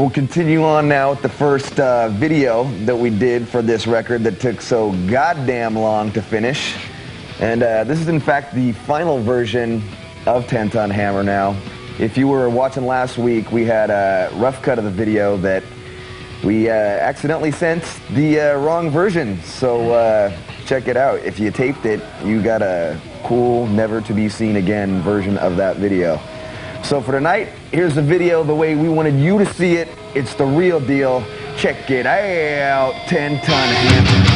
we'll continue on now with the first uh, video that we did for this record that took so goddamn long to finish. And uh, this is in fact the final version of 10 Ton Hammer now. If you were watching last week, we had a rough cut of the video that we uh, accidentally sent the uh, wrong version. So uh, check it out. If you taped it, you got a cool, never to be seen again version of that video. So for tonight, here's the video the way we wanted you to see it. It's the real deal. Check it out. 10 ton hammer.